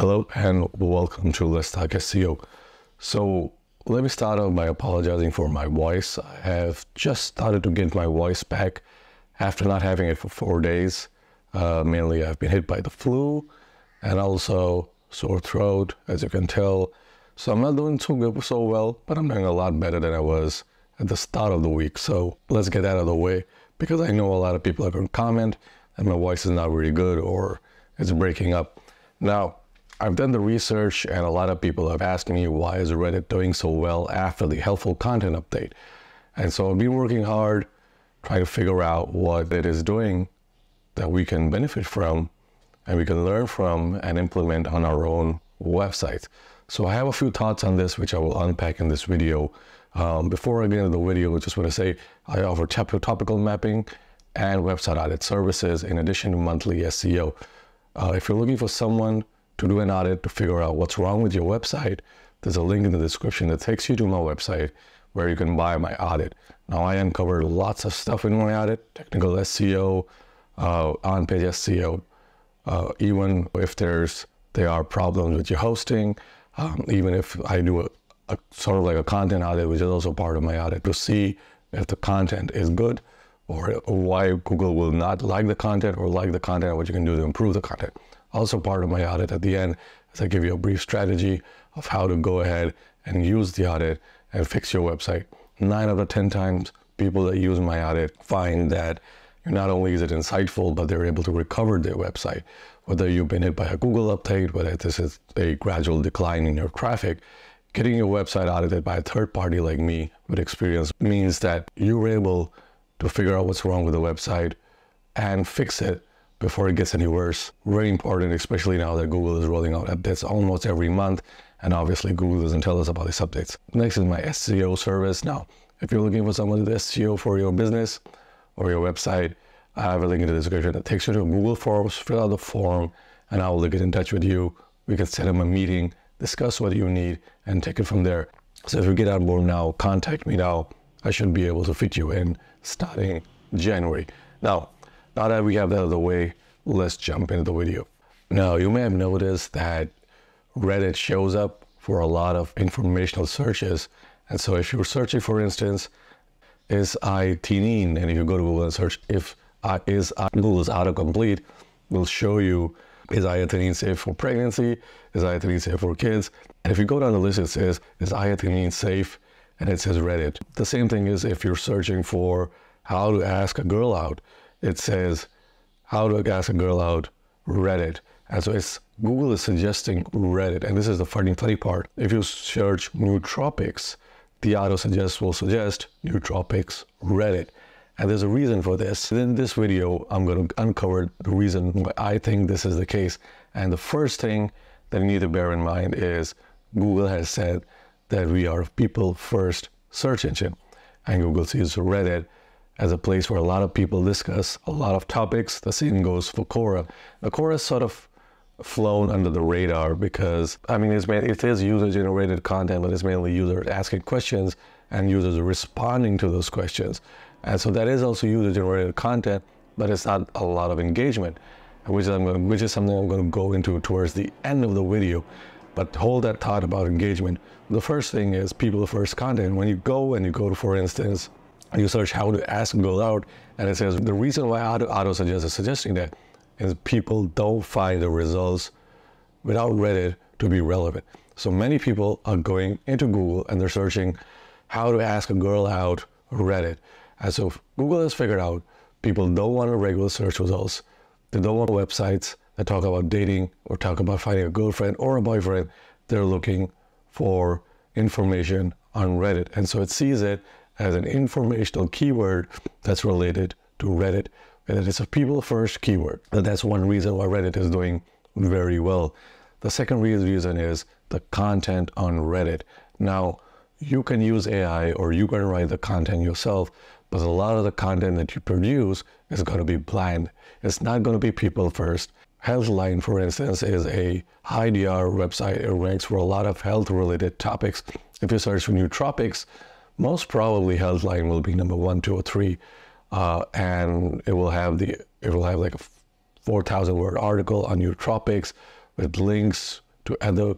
Hello and welcome to Let's Talk SEO. So let me start off by apologizing for my voice. I have just started to get my voice back after not having it for four days. Uh, mainly, I've been hit by the flu and also sore throat, as you can tell. So I'm not doing too good, so well, but I'm doing a lot better than I was at the start of the week. So let's get that out of the way because I know a lot of people are going to comment that my voice is not really good or it's breaking up. Now, I've done the research and a lot of people have asked me why is Reddit doing so well after the helpful content update. And so I've been working hard trying to figure out what it is doing that we can benefit from and we can learn from and implement on our own website. So I have a few thoughts on this, which I will unpack in this video. Um, before I get into the video, I just want to say I offer topical mapping and website audit services in addition to monthly SEO. Uh, if you're looking for someone to do an audit to figure out what's wrong with your website, there's a link in the description that takes you to my website where you can buy my audit. Now, I uncovered lots of stuff in my audit technical SEO, uh, on page SEO, uh, even if there's there are problems with your hosting, um, even if I do a, a, sort of like a content audit, which is also part of my audit, to see if the content is good or, or why Google will not like the content or like the content, what you can do to improve the content. Also part of my audit at the end is I give you a brief strategy of how to go ahead and use the audit and fix your website. Nine out of 10 times, people that use my audit find that not only is it insightful, but they're able to recover their website. Whether you've been hit by a Google update, whether this is a gradual decline in your traffic, getting your website audited by a third party like me with experience means that you're able to figure out what's wrong with the website and fix it before it gets any worse. Very important, especially now that Google is rolling out updates almost every month. And obviously, Google doesn't tell us about these updates. Next is my SEO service. Now, if you're looking for someone to do SEO for your business or your website, I have a link in the description that takes you to Google Forms. Fill out the form, and I will get in touch with you. We can set up a meeting, discuss what you need, and take it from there. So if you get on board now, contact me now. I should be able to fit you in starting January. Now, now that we have that out of the way, let's jump into the video. Now, you may have noticed that Reddit shows up for a lot of informational searches. And so if you're searching, for instance, is I teen, and if you go to Google and search if uh, is uh, Google's autocomplete, will show you is iatrogene safe for pregnancy, is iatrogene safe for kids. And if you go down the list, it says is iatrogene safe, and it says Reddit. The same thing is if you're searching for how to ask a girl out, it says how to ask a girl out Reddit. And so it's Google is suggesting Reddit. And this is the funny, funny part. If you search nootropics, the auto suggest will suggest nootropics Reddit. And there's a reason for this. In this video, I'm going to uncover the reason why I think this is the case. And the first thing that you need to bear in mind is Google has said that we are people first search engine. And Google sees Reddit as a place where a lot of people discuss a lot of topics. The same goes for Quora. Quora is sort of flown under the radar because, I mean, it's, it is user-generated content, but it's mainly users asking questions and users responding to those questions. And so that is also user-generated content, but it's not a lot of engagement, which, I'm going which is something I'm going to go into towards the end of the video. But hold that thought about engagement. The first thing is people first content. When you go and you go to, for instance, you search how to ask go out, and it says the reason why auto, auto suggest is suggesting that is people don't find the results without Reddit to be relevant. So many people are going into Google and they're searching how to ask a girl out Reddit. And so Google has figured out people don't want regular search results. They don't want websites that talk about dating or talk about finding a girlfriend or a boyfriend. They're looking for information on Reddit. And so it sees it as an informational keyword that's related to Reddit. And it is a people first keyword. And that's one reason why Reddit is doing very well. The second reason is the content on Reddit. Now, you can use AI or you can write the content yourself, but a lot of the content that you produce is going to be bland. It's not going to be people first. Healthline, for instance, is a high DR website. It ranks for a lot of health related topics. If you search for nootropics, most probably Healthline will be number one, two, or three, uh, and it will have the it will have like a 4,000 word article on nootropics with links to other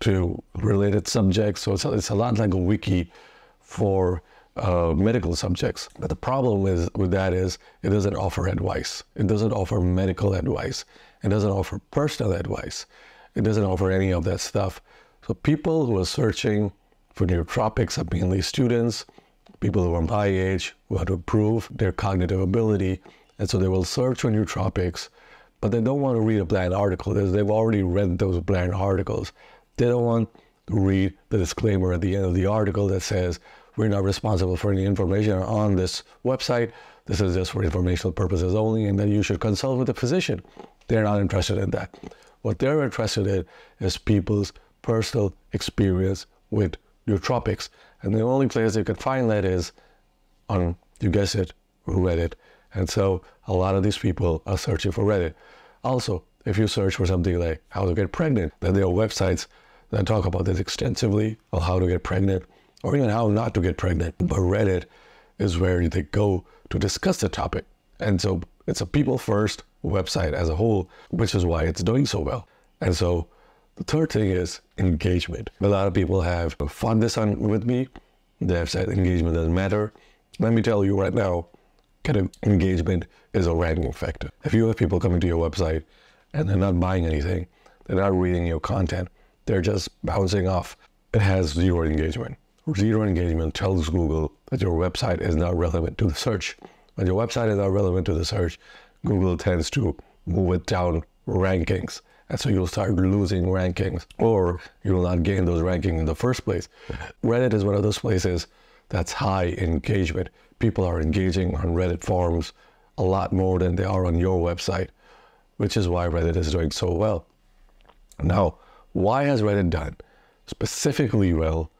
to related subjects. So it's a, it's a lot like a wiki for uh, medical subjects. But the problem is with that is it doesn't offer advice. It doesn't offer medical advice. It doesn't offer personal advice. It doesn't offer any of that stuff. So people who are searching for nootropics are mainly students, people who are my age, who want to improve their cognitive ability. And so they will search for nootropics, but they don't want to read a bland article. They've already read those bland articles. They don't want to read the disclaimer at the end of the article that says, we're not responsible for any information on this website. This is just for informational purposes only, and then you should consult with a physician. They're not interested in that. What they're interested in is people's personal experience with nootropics. And the only place you can find that is on, you guess it, Reddit. And so a lot of these people are searching for Reddit. Also, if you search for something like how to get pregnant, then there are websites that talk about this extensively, or how to get pregnant, or even how not to get pregnant. But Reddit is where they go to discuss the topic. And so it's a people first website as a whole, which is why it's doing so well. And so the third thing is engagement. A lot of people have fought this on with me. They have said engagement doesn't matter. Let me tell you right now, kind of engagement is a ranking factor. If you have people coming to your website and they're not buying anything, they're not reading your content, they're just bouncing off, it has zero engagement. Zero engagement tells Google that your website is not relevant to the search. When your website is not relevant to the search, Google tends to move it down rankings. And so you'll start losing rankings or you will not gain those rankings in the first place. Reddit is one of those places that's high engagement. People are engaging on Reddit forums a lot more than they are on your website, which is why Reddit is doing so well. Now, why has Reddit done specifically well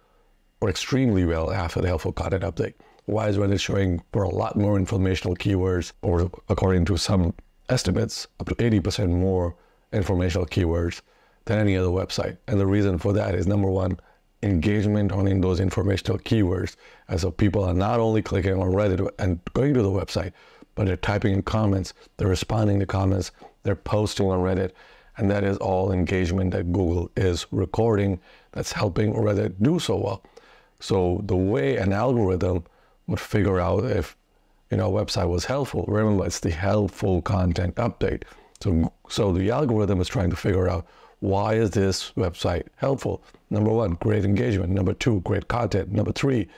or extremely well after the helpful content update? Why is Reddit showing for a lot more informational keywords, or according to some estimates, up to 80% more informational keywords than any other website. And the reason for that is number one, engagement on in those informational keywords. And so people are not only clicking on Reddit and going to the website, but they're typing in comments, they're responding to comments, they're posting on Reddit. And that is all engagement that Google is recording that's helping Reddit do so well. So the way an algorithm would figure out if you know a website was helpful, remember it's the helpful content update. So, so the algorithm is trying to figure out why is this website helpful? Number one, great engagement. Number two, great content. Number three,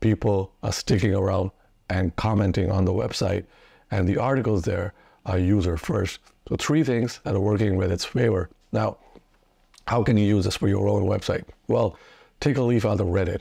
people are sticking around and commenting on the website, and the articles there are user first. So three things that are working with its favor. Now, how can you use this for your own website? Well, take a leaf out of Reddit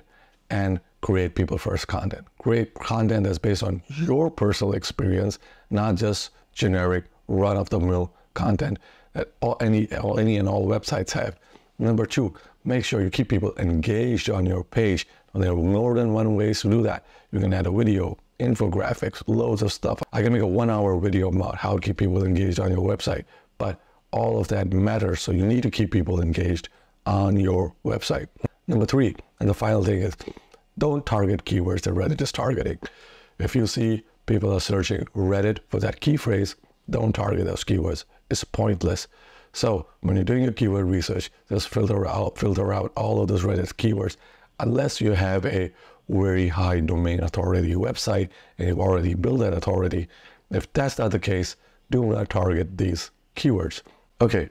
and create people first content. Create content that's based on your personal experience, not just generic run of the mill content that all, any, all, any and all websites have. Number two, make sure you keep people engaged on your page. There are more than one ways to do that. You can add a video, infographics, loads of stuff. I can make a one hour video about how to keep people engaged on your website, but all of that matters. So you need to keep people engaged on your website. Number three, and the final thing is don't target keywords that Reddit is targeting. If you see people are searching Reddit for that key phrase, don't target those keywords. It's pointless. So when you're doing your keyword research, just filter out, filter out all of those Reddit keywords, unless you have a very high domain authority website and you've already built that authority. If that's not the case, do not target these keywords. Okay,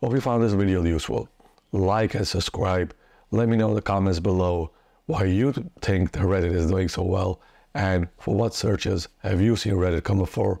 hope you found this video useful. Like and subscribe. Let me know in the comments below why you think Reddit is doing so well and for what searches have you seen Reddit come before